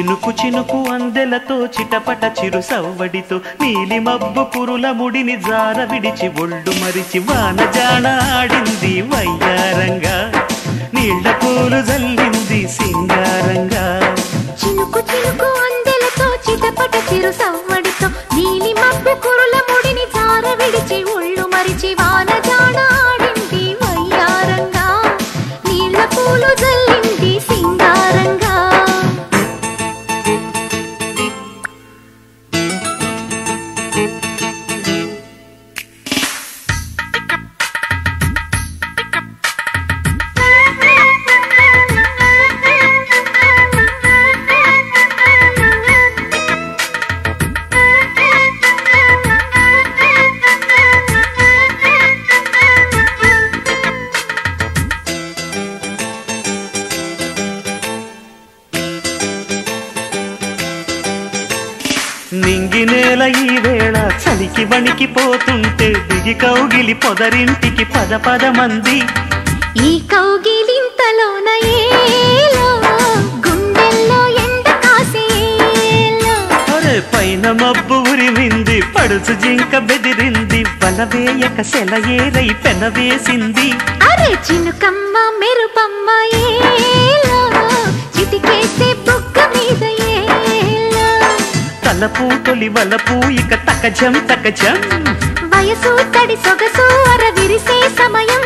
చినుకు చినుకు అందెలతో చిటపట చిరు సవ్వడితో నీలి మబ్బు పురుల ముడిని జార విడిచి ఒళ్ళు మరిచి వాన జాడ ఆడింది. వయ్యారంగా నింగి నేల ఈ వేళ చలికి వణికిపోతుంటే దిగి కౌగిలి పొదరింటికి పద పద మంది. ఈ కౌగిలింతలోన గుండెల్లో ఎండ కాసేలో పైన మబ్బు ఉరిమింది పడుచు జింక బెదిరింది బలవేయక సెలయేరై పెనవేసింది అరే చినుకమ్మ మెరుపమ్మ తలపు తొలి వలపు ఇక తకజం తకజం. వయసు తడి సొగసు అర విరిసే సమయం.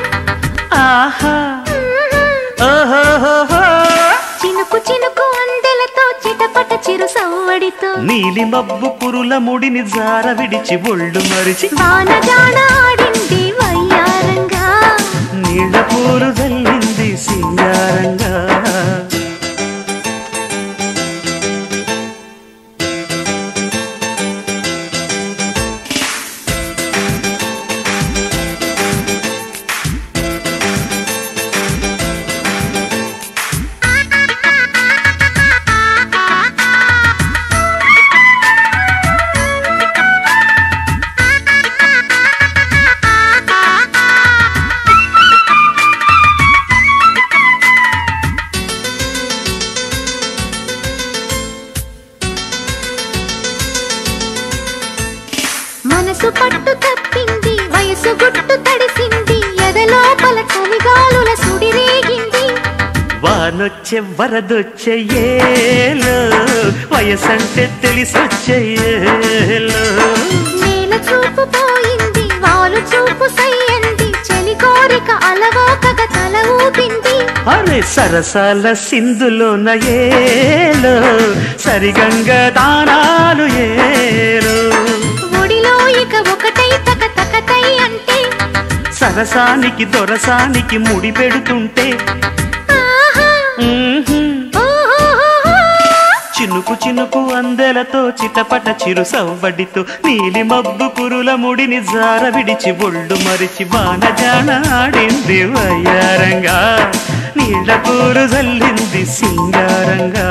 ఆహా. చినుకు చినుకు అందెలతో చిటపట చిరు సవ్వడితో. నీలి మబ్బు కురుల ముడిని జార విడిచి ఒళ్ళు మరిచి. వాన జాడ మనసు పట్టు తప్పింది వయసు గుట్టు తడిసింది ఎదలోపల చలిగాలుల సుడిరేగింది వానొచ్చే వరదొచ్చే ఏలో వయసంటే తెలిసొచ్చే ఏలో. నేల చూపు పోయింది వాలు చూపు సయ్యంది చలి కోరిక అలవోకగ తల ఊపింది. అరే సరసాల సింధులోన ఏలో సరిగంగ దానాలు ఏలో సరసానికి దొరసానికి ముడి పెడుతుంటే. చినుకు చినుకు అందెలతో చిటపట చిరు సవ్వడితో నీలి మబ్బు కురుల ముడిని జార విడిచి ఒళ్ళు మరిచి వాన జాన ఆడింది వయ్యారంగా. నీళ్ళ పూరు జల్లింది సింగారంగా.